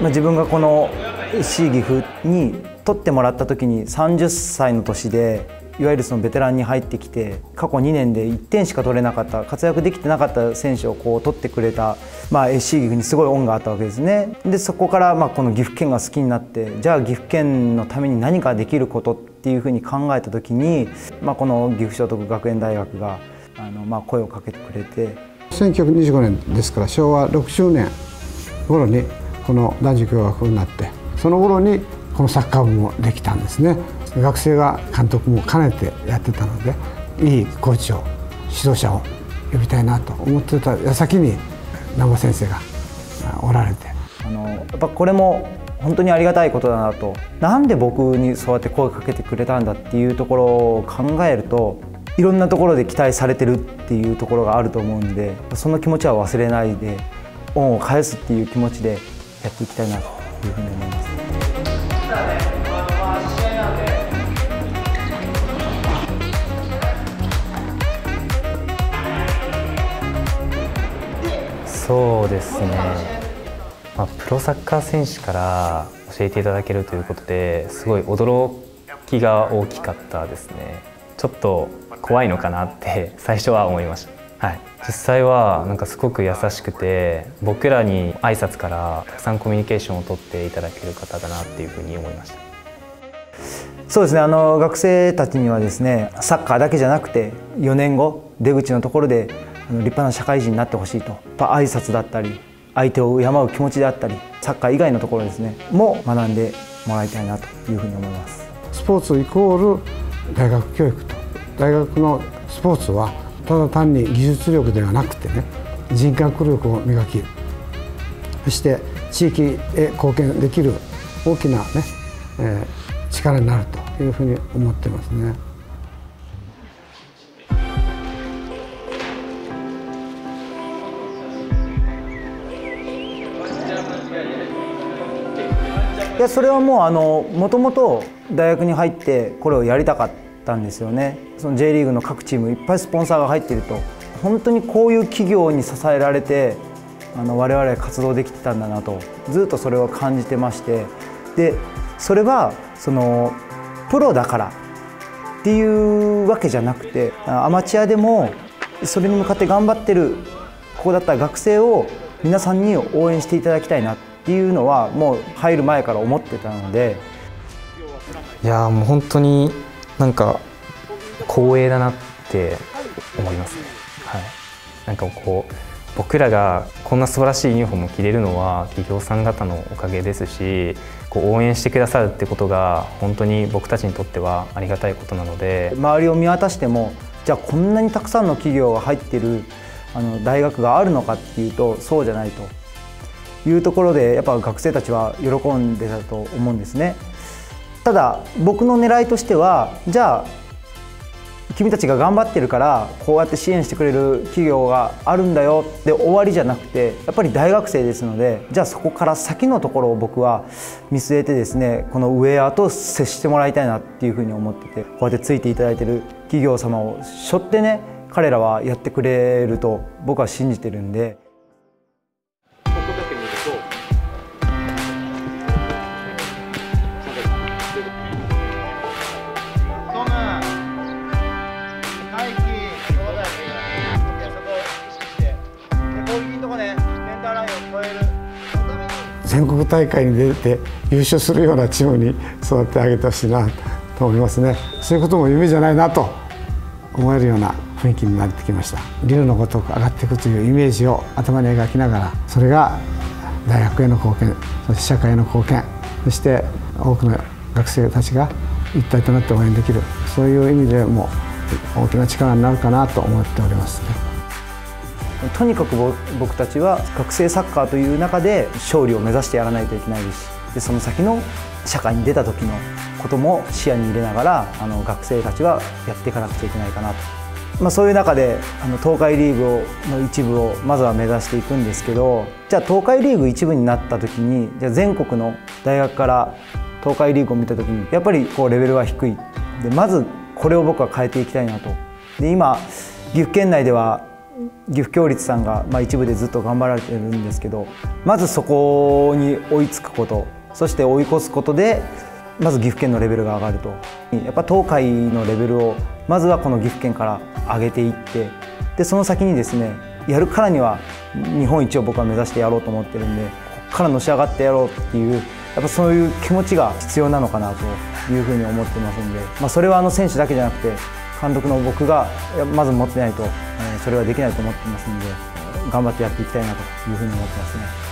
まあ、自分がこの C 岐阜に取ってもらった時に30歳の年でいわゆるそのベテランに入ってきて過去2年で1点しか取れなかった活躍できてなかった選手をこう取ってくれた、まあ、SC 岐阜にすごい恩があったわけですね。でそこからまあこの岐阜県が好きになってじゃあ岐阜県のために何かできることっていうふうに考えた時に、まあ、この岐阜聖徳学園大学があのまあ声をかけてくれて。1925年ですから昭和60年頃にこの男児共和国になってその頃にこのサッカー部もできたんですね。学生が監督も兼ねてやってたのでいいコーチを指導者を呼びたいなと思ってた矢先に南波先生がおられて。あのやっぱこれも本当にありがたいことだなと。なんで僕にそうやって声かけてくれたんだっていうところを考えるといろんなところで期待されてるっていうところがあると思うんでその気持ちは忘れないで恩を返すっていう気持ちでやっていきたいなというふうに思います。そうですね、まあ、プロサッカー選手から教えていただけるということですごい驚きが大きかったですね。ちょっと怖いのかなって最初は思いました、はい、実際はなんかすごく優しくて僕らに挨拶からたくさんコミュニケーションをとっていただける方だなっていうふうに思いました。そうですね。あの学生たちにはですねサッカーだけじゃなくて4年後出口のところで立派な社会人になってほしいと。挨拶だったり相手を敬う気持ちであったりサッカー以外のところですねも学んでもらいたいなというふうに思います。スポーツイコール大学教育と。大学のスポーツはただ単に技術力ではなくてね人格力を磨きそして地域へ貢献できる大きなね、えー、力になるというふうに思ってますね。いやそれはもうあのもともと大学に入ってこれをやりたかったたんですよね。その J リーグの各チームいっぱいスポンサーが入ってると。本当にこういう企業に支えられてあの我々活動できてたんだなと。ずっとそれを感じてまして。でそれはそのプロだからっていうわけじゃなくてアマチュアでもそれに向かって頑張ってるここだった学生を皆さんに応援していただきたいなっていうのはもう入る前から思ってたので。いやもう本当になんか光栄だなって思いますね。はい、なんかこう僕らがこんな素晴らしいユニフォームを着れるのは企業さん方のおかげですしこう応援してくださるってことが本当に僕たちにとってはありがたいことなので周りを見渡してもじゃあこんなにたくさんの企業が入ってるあの大学があるのかっていうとそうじゃないと。いうところでやっぱ学生たちは喜んでたと思うんですね。ただ僕の狙いとしてはじゃあ君たちが頑張ってるからこうやって支援してくれる企業があるんだよって終わりじゃなくてやっぱり大学生ですのでじゃあそこから先のところを僕は見据えてですねこのウェアと接してもらいたいなっていうふうに思っててこうやってついていただいてる企業様を背負ってね彼らはやってくれると僕は信じてるんで。全国大会に出て優勝するようなチームに育ってあげてほしいなと思いますね。そういうことも夢じゃないなと思えるような雰囲気になってきました。竜のごとく上がっていくというイメージを頭に描きながらそれが大学への貢献そして社会への貢献そして多くの学生たちが一体となって応援できる。そういう意味でも大きな力になるかなと思っておりますね。とにかく僕たちは学生サッカーという中で勝利を目指してやらないといけないです。しでその先の社会に出た時のことも視野に入れながらあの学生たちはやっていかなくちゃいけないかなと、まあ、そういう中であの東海リーグの一部をまずは目指していくんですけどじゃあ東海リーグ一部になった時にじゃあ全国の大学から東海リーグを見た時にやっぱりこうレベルは低い。でまずこれを僕は変えていきたいなと。で今岐阜県内では岐阜協立さんが、まあ、一部でずっと頑張られてるんですけどまずそこに追いつくことそして追い越すことでまず岐阜県のレベルが上がると。やっぱ東海のレベルをまずはこの岐阜県から上げていってでその先にですねやるからには日本一を僕は目指してやろうと思ってるんでここからのし上がってやろうっていうやっぱそういう気持ちが必要なのかなというふうに思ってますんで、まあ、それはあの選手だけじゃなくて監督の僕がまず持ってないとそれはできないと思ってますので頑張ってやっていきたいなというふうに思ってますね。